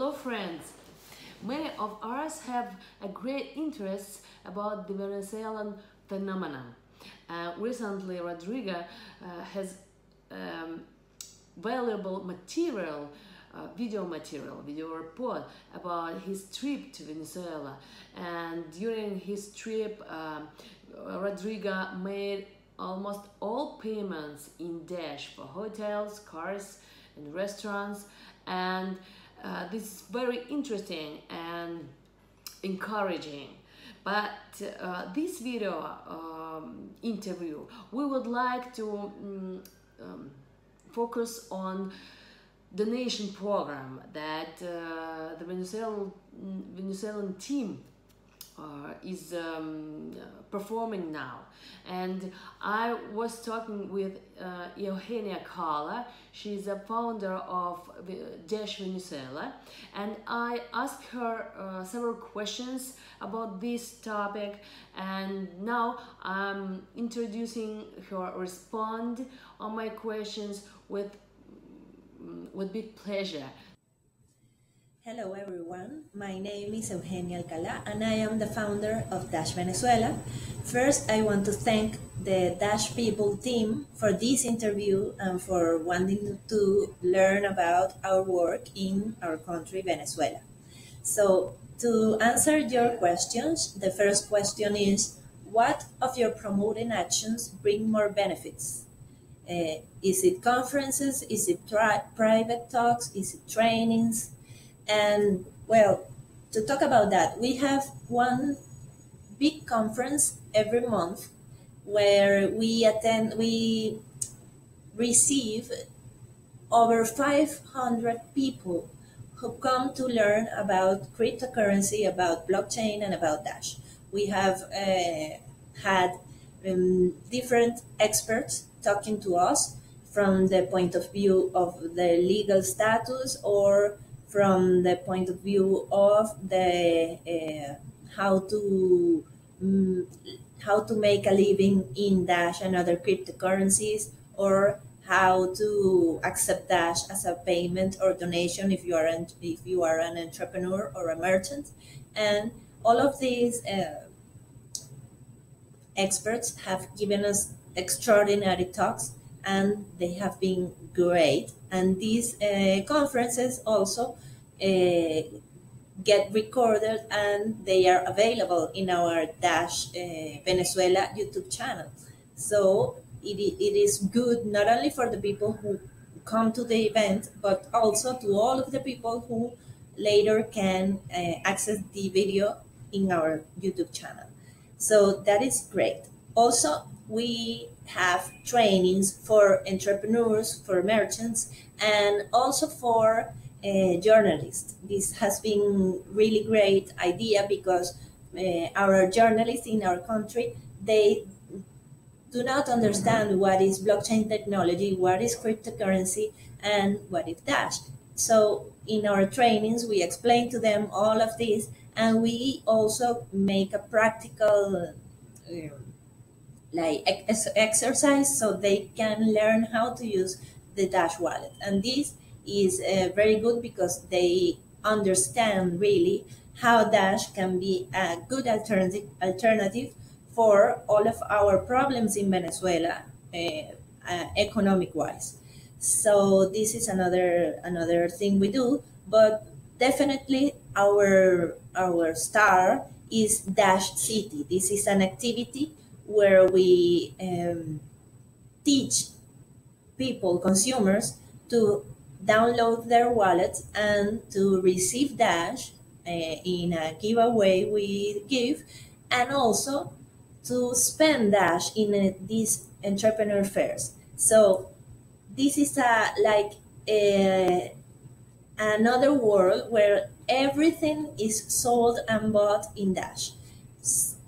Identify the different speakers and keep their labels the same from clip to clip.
Speaker 1: Hello friends! Many of us have a great interest about the Venezuelan phenomenon. Uh, recently, Rodrigo uh, has um, valuable material, uh, video material, video report about his trip to Venezuela. And during his trip, um, Rodrigo made almost all payments in Dash for hotels, cars, and restaurants. And uh, this is very interesting and encouraging. But uh, this video um, interview, we would like to um, um, focus on the donation program that uh, the Venezuelan, Venezuelan team uh, is um, performing now. And I was talking with uh, Eugenia Alcalá. She's a founder of Dash Venezuela. And I asked her uh, several questions about this topic. And now I'm introducing her respond on my questions with, with big pleasure.
Speaker 2: Hello everyone, my name is Eugenia Alcala and I am the founder of Dash Venezuela. First, I want to thank the Dash People team for this interview and for wanting to learn about our work in our country, Venezuela. So, to answer your questions, the first question is What of your promoting actions bring more benefits? Uh, is it conferences? Is it private talks? Is it trainings? And well, to talk about that, we have one big conference every month where we attend, we receive over 500 people who come to learn about cryptocurrency, about blockchain, and about Dash. We have uh, had um, different experts talking to us from the point of view of the legal status or from the point of view of the uh, how to um, how to make a living in Dash and other cryptocurrencies, or how to accept Dash as a payment or donation if you are an, if you are an entrepreneur or a merchant, and all of these uh, experts have given us extraordinary talks and they have been great. And these uh, conferences also uh, get recorded and they are available in our Dash uh, Venezuela YouTube channel. So it, it is good not only for the people who come to the event, but also to all of the people who later can uh, access the video in our YouTube channel. So that is great. Also, we have trainings for entrepreneurs, for merchants, and also for uh, journalists. This has been really great idea because uh, our journalists in our country they do not understand what is blockchain technology, what is cryptocurrency, and what is Dash. So in our trainings, we explain to them all of this, and we also make a practical uh, like ex exercise so they can learn how to use the Dash wallet. And this is uh, very good because they understand really how Dash can be a good alternative alternative for all of our problems in Venezuela, uh, uh, economic wise. So this is another another thing we do, but definitely our our star is Dash City. This is an activity where we um, teach people, consumers, to download their wallets and to receive Dash uh, in a giveaway we give, and also to spend Dash in uh, these entrepreneur fairs. So this is a like a, another world where everything is sold and bought in Dash.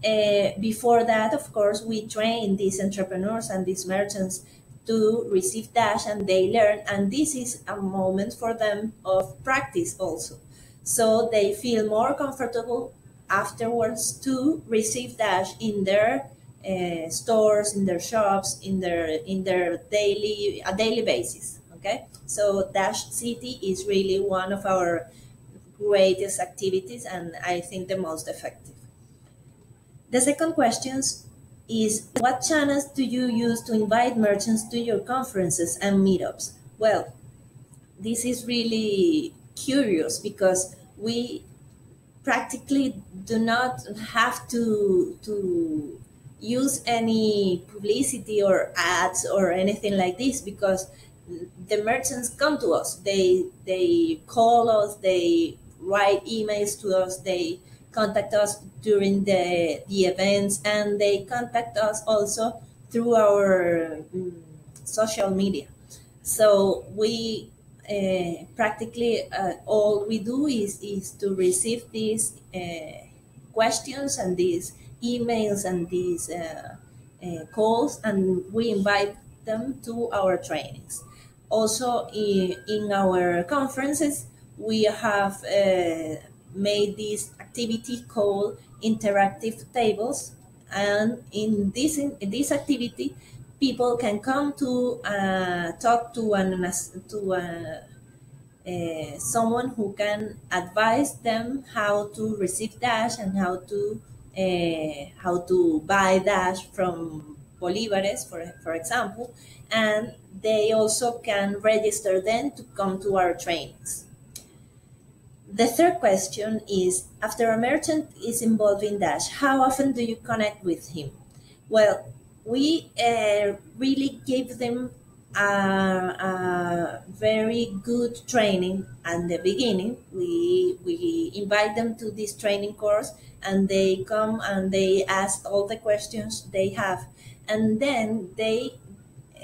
Speaker 2: Uh, before that, of course, we train these entrepreneurs and these merchants to receive Dash and they learn. And this is a moment for them of practice also. So they feel more comfortable afterwards to receive Dash in their uh, stores, in their shops, in their in their daily a daily basis. Okay, so Dash City is really one of our greatest activities and I think the most effective. The second question is what channels do you use to invite merchants to your conferences and meetups? Well, this is really curious because we practically do not have to to use any publicity or ads or anything like this because the merchants come to us they they call us they write emails to us they contact us during the the events and they contact us also through our um, social media. So we uh, practically uh, all we do is is to receive these uh, questions and these emails and these uh, calls and we invite them to our trainings. Also in, in our conferences we have made this activity called interactive tables and in this in, this activity people can come to uh, talk to an to uh, uh, someone who can advise them how to receive dash and how to uh, how to buy dash from Bolivares, for for example, and they also can register then to come to our trainings. The third question is after a merchant is involved in Dash, how often do you connect with him? Well, we uh, really give them a, a, very good training at the beginning. We we invite them to this training course, and they come and they ask all the questions they have, and then they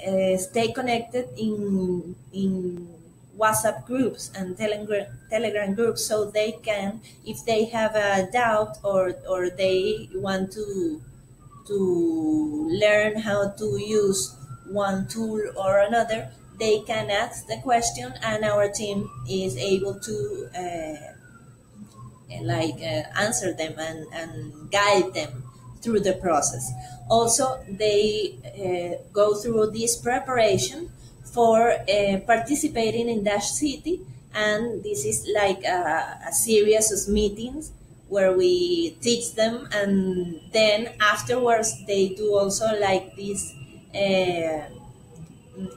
Speaker 2: uh, stay connected in in WhatsApp groups and Telegram Telegram groups, so they can, if they have a doubt or or they want to to learn how to use one tool or another, they can ask the question, and our team is able to uh, like uh, answer them and, and guide them through the process. Also, they uh, go through this preparation for uh, participating in Dash City, and this is like a, a series of meetings where we teach them and then afterwards they do also like this uh,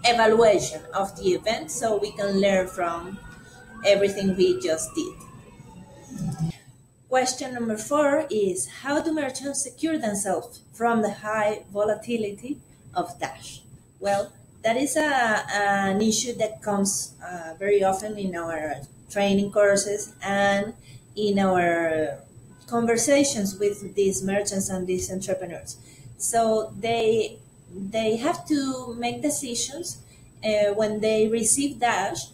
Speaker 2: evaluation of the event so we can learn from everything we just did. Question number four is how do merchants secure themselves from the high volatility of dash? Well that is a, an issue that comes uh, very often in our training courses and in our conversations with these merchants and these entrepreneurs. So they they have to make decisions uh, when they receive Dash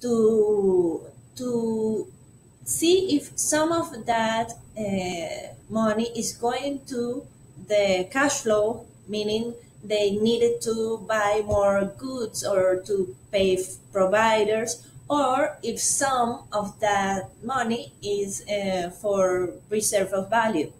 Speaker 2: to to see if some of that uh, money is going to the cash flow, meaning they needed to buy more goods or to pay providers or if some of that money is uh, for reserve of value,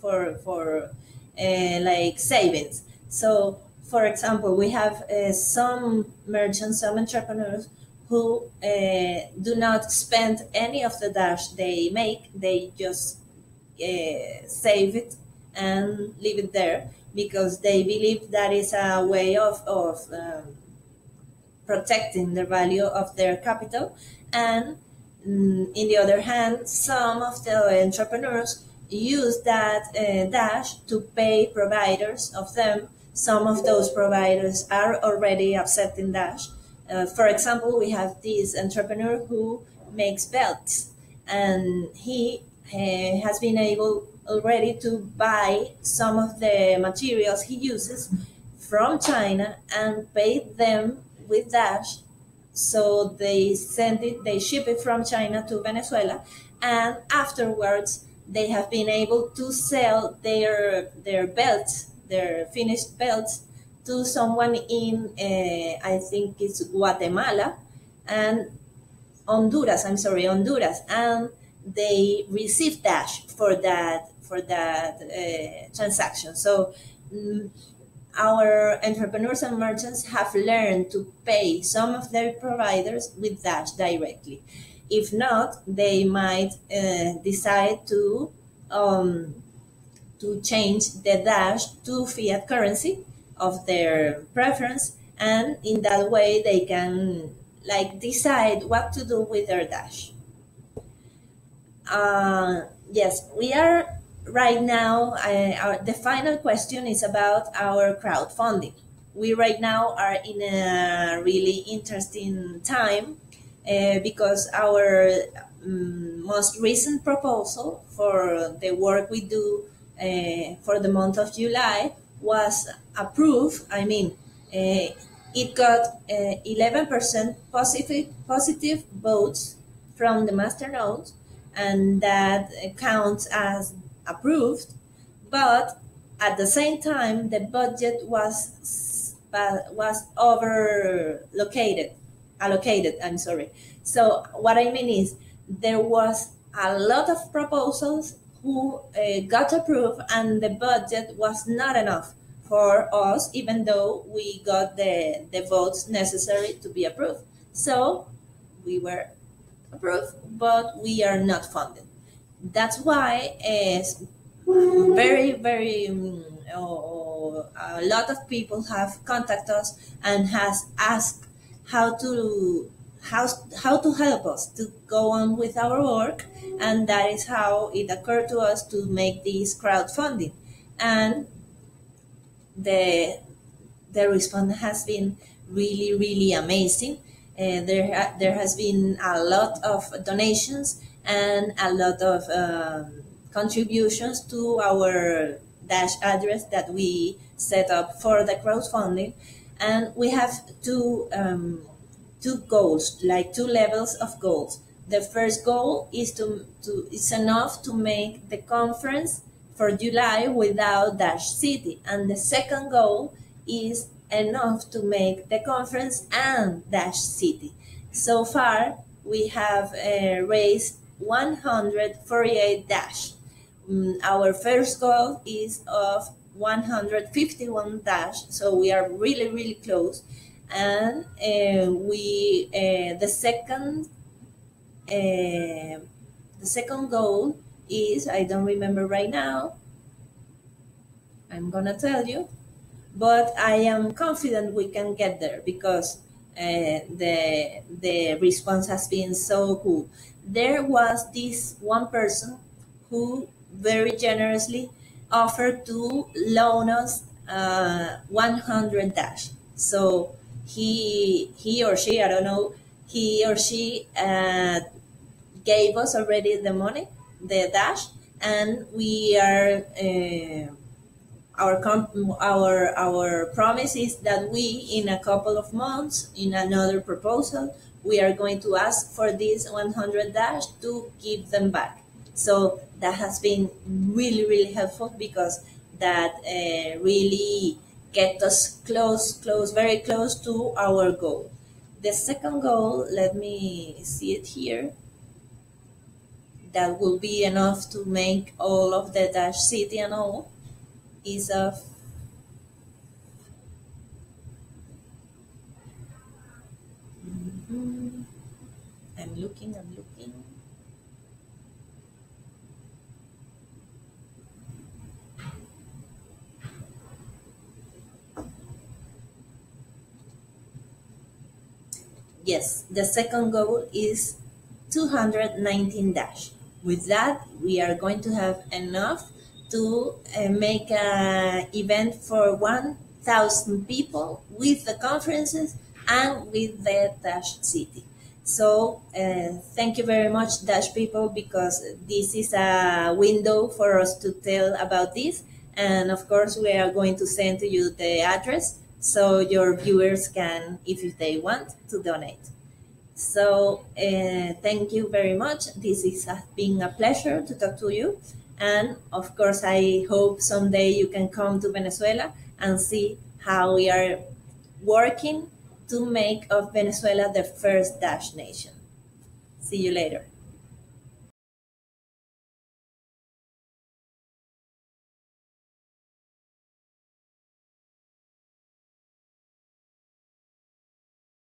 Speaker 2: for for uh, like savings. So, for example, we have uh, some merchants, some entrepreneurs who uh, do not spend any of the dash they make; they just uh, save it and leave it there because they believe that is a way of of um, protecting the value of their capital. And mm, in the other hand, some of the entrepreneurs use that uh, dash to pay providers of them. Some of those providers are already accepting dash. Uh, for example, we have this entrepreneur who makes belts, and he uh, has been able already to buy some of the materials he uses from China and pay them with Dash. So they send it, they ship it from China to Venezuela, and afterwards they have been able to sell their their belts, their finished belts, to someone in uh, I think it's Guatemala and Honduras. I'm sorry, Honduras, and they receive Dash for that for that uh, transaction. So. Mm, our entrepreneurs and merchants have learned to pay some of their providers with Dash directly. If not, they might uh, decide to um, to change the dash to fiat currency of their preference, and in that way they can like decide what to do with their dash. Uh, yes, we are right now. Uh, our, the final question is about our crowdfunding. We right now are in a really interesting time uh, because our um, most recent proposal for the work we do uh, for the month of July was approved. I mean, uh, it got 11% uh, positive, positive votes from the masternode, and that counts as approved. But at the same time, the budget was was overlocated, allocated. I'm sorry. So what I mean is there was a lot of proposals who uh, got approved, and the budget was not enough for us, even though we got the, the votes necessary to be approved. So we were approved, but we are not funded. That's why it's very, very um, oh, a lot of people have contacted us and has asked how to how, how to help us to go on with our work and that is how it occurred to us to make this crowdfunding and the the response has been really really amazing uh, there ha- there has been a lot of donations and a lot of um, contributions to our dash address that we set up for the crowdfunding and we have two um, two goals like two levels of goals the first goal is to, to is enough to make the conference for July without Dash City. And the second goal is enough to make the conference and Dash City. So far, we have uh, raised 148 Dash. Um, our first goal is of 151 Dash, so we are really, really close. And uh, we, uh, the second, uh, the second goal is, I don't remember right now. I'm gonna tell you, but I am confident we can get there because uh, the the response has been so good. There was this one person who very generously offered to loan us uh, 100 dash. So he he or she I don't know he or she uh, gave us already the money the dash, and we are uh, our our our promise is that we in a couple of months in another proposal we are going to ask for this 100 dash to give them back. So that has been really really helpful because that uh, really get us close close very close to our goal. The second goal, let me see it here that will be enough to make all of the dash city and all is of mm-hmm. I'm looking, I'm looking. Yes, the second goal is 219 dash. With that, we are going to have enough to uh, make an event for 1,000 people with the conferences and with the Dash City. So uh, thank you very much, Dash people, because this is a window for us to tell about this. And of course, we are going to send to you the address so your viewers can, if they want, to donate. So uh, thank you very much. This is has been a pleasure to talk to you. And of course, I hope someday you can come to Venezuela and see how we are working to make of Venezuela the first Dash nation. See you later.